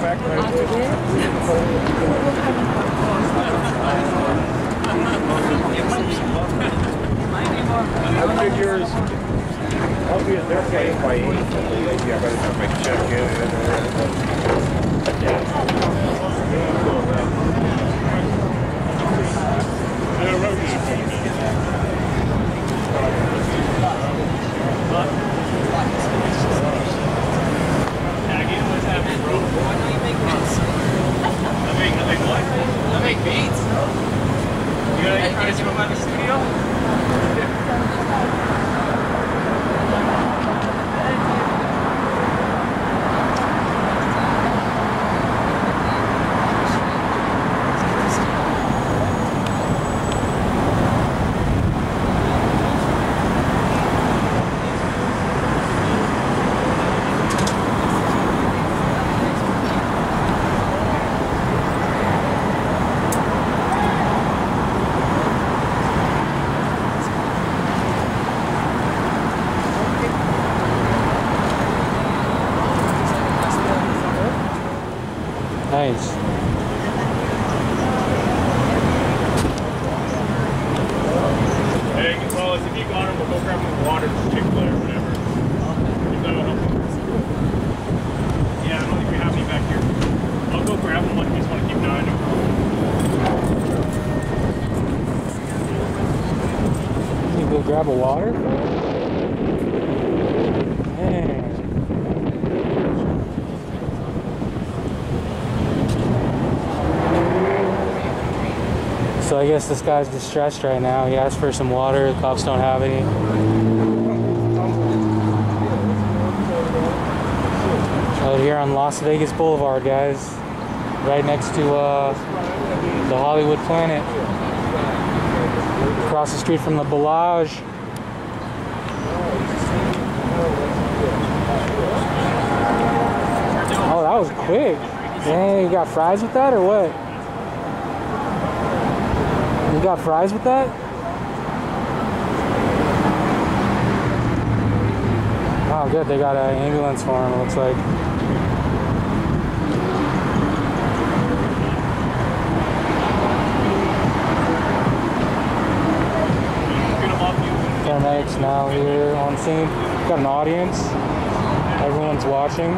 back right I figures, albeit they're playing by eight, maybe I better make a check in. I make beats. You gonna try to come by the studio? Nice. Hey, you can call us if you got them. We'll go grab them water, Chick-fil-A or whatever. If that'll help. Yeah, I don't think we have any back here. I'll go grab them. One, just want to keep an eye on them. You go grab a water? So I guess this guy's distressed right now. He asked for some water. The cops don't have any. Out here on Las Vegas Boulevard, guys. Right next to uh, the Hollywood Planet. Across the street from the Bellagio. Quick. Dang, you got fries with that or what? You got fries with that? Oh, good. They got an ambulance for him, looks like. Paramedics now here on scene. Got an audience. Everyone's watching.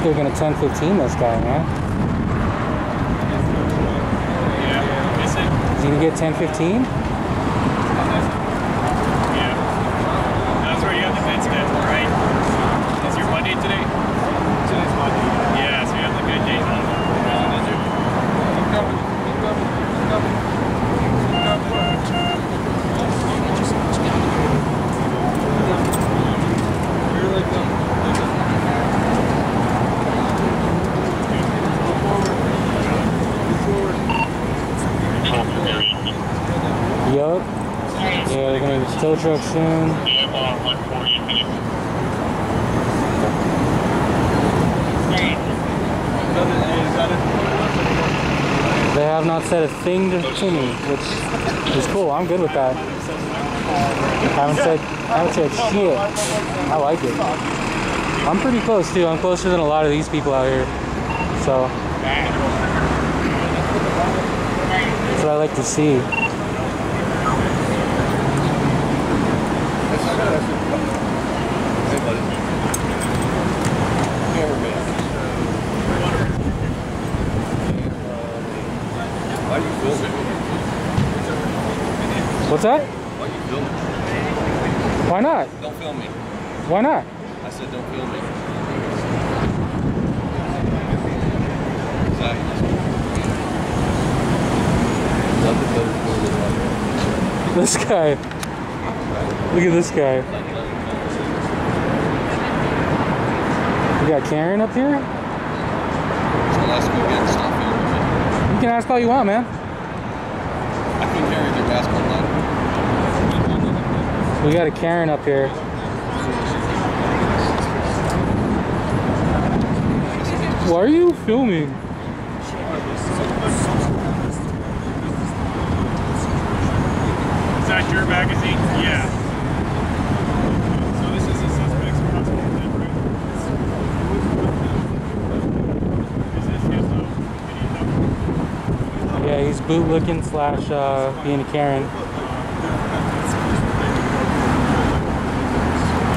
think they're going to 10 15 this guy, man. Yeah. Is he going to get 10 15? They have not said a thing to, me, which is cool. I'm good with that. Haven't said haven't said shit. I like it. I'm pretty close too. I'm closer than a lot of these people out here. So that's what I like to see. Hey, buddy. Cameraman. Why are you filming? What's that? Why are you filming? Why not? Don't film me. Why not? I said don't film me. Exactly. Nothing better to do than like This guy. Look at this guy. You got Karen up here? So last weekend, stop filming me. You can ask all you want, man. We got a Karen up here. Why are you filming? Is that your magazine? Yeah. So this is a suspect's possible death, right? Is this his though? Did he know? Yeah, he's bootlicking slash uh, being a Karen.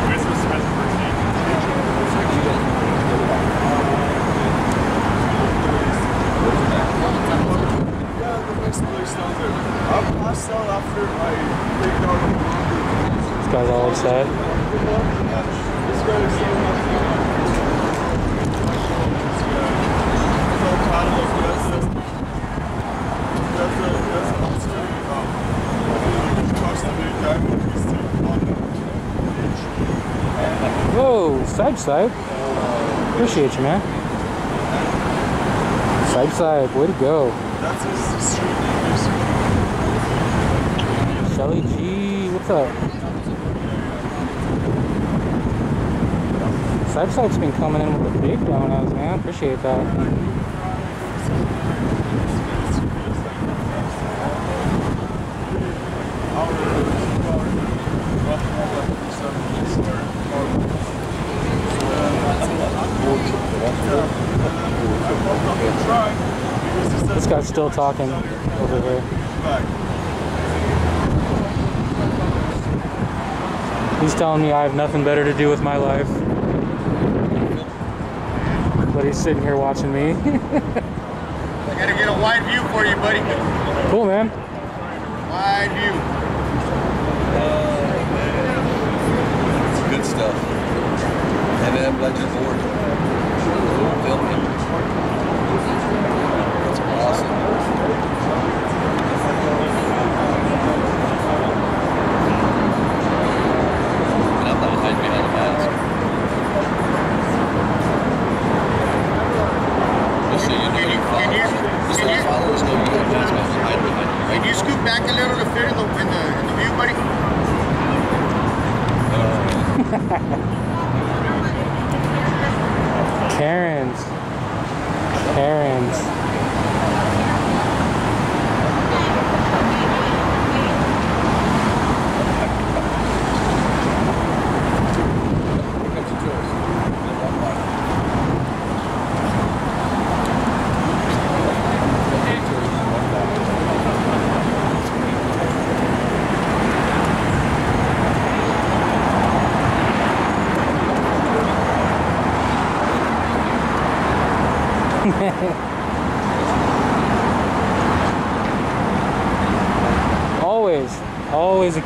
Where's the special first name? Yeah, the next place down there. I passed out after I picked out a This guy's all upset. This guy is so happy. This guy. So proud of him. That's a, that's a, that's a Oscar. Um, custom-made diamond piece too. On the Whoa, side side. Appreciate you, man. Side side, way to go. That's his street name. Shelly G, what's up? Side side's been coming in with the big donuts, man. Appreciate that. This guy's still talking over here. He's telling me I have nothing better to do with my life. He's sitting here watching me. I gotta get a wide view for you, buddy. cool, man. Wide view. Good stuff. M&M Legend board. Film me. That's awesome. And I'm not hiding behind a mask. Just so you know, Can you- can back a little to fit in the, in the view, buddy? Karens. Karens.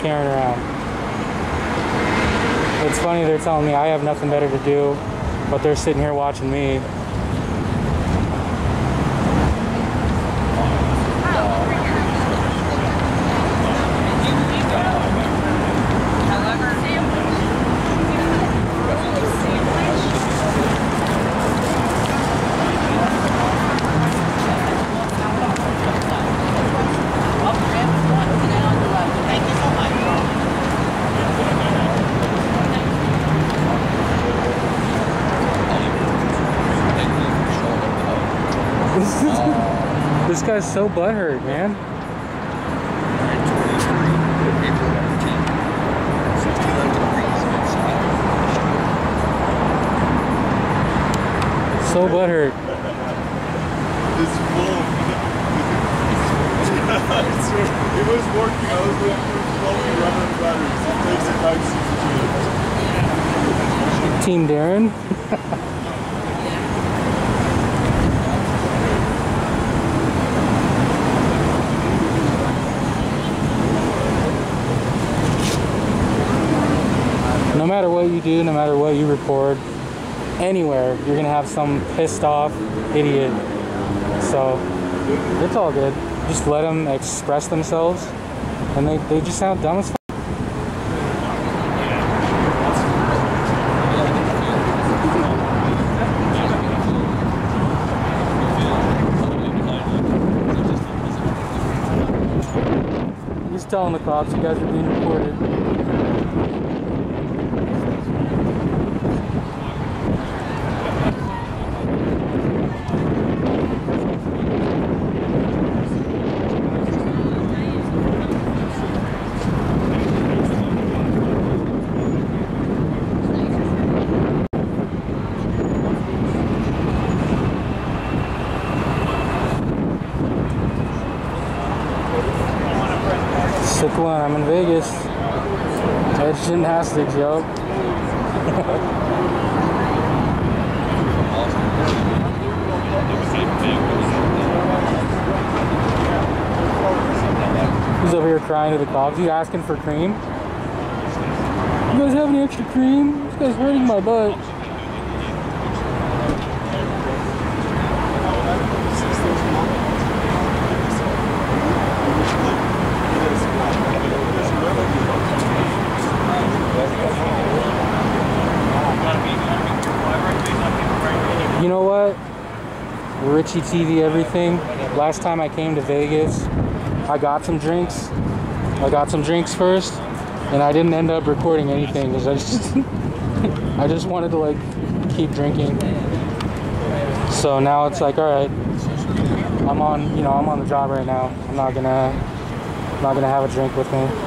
Karen around. It's funny they're telling me I have nothing better to do, but they're sitting here watching me. guy's so butthurt, man. So butthurt. it was working. I was going through rubber batteries. It takes Team Darren. do, no matter what you record, anywhere, you're gonna have some pissed off idiot. So it's all good. Just let them express themselves, and they, they just sound dumb as fuck. Just telling the cops you guys are being recorded. Sick one, I'm in Vegas. Edge gymnastics, yo. He's over here crying to the cops. He's asking for cream. You guys have any extra cream? This guy's hurting my butt. You know what? TV everything. Last time I came to Vegas, I got some drinks. I got some drinks first, and I didn't end up recording anything because I just I just wanted to like keep drinking. So now it's like, all right, I'm on, you know, I'm on the job right now. I'm not gonna, I'm not gonna have a drink with me.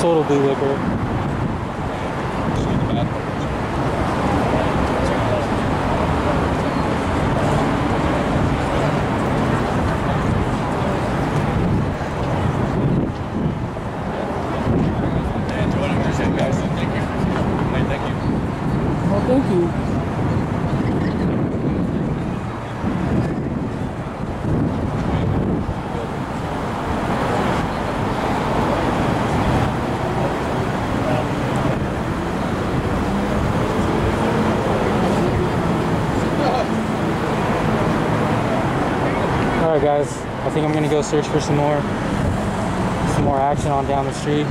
Total blue Well, Guys. I think I'm gonna go search for some more, some more action on down the street.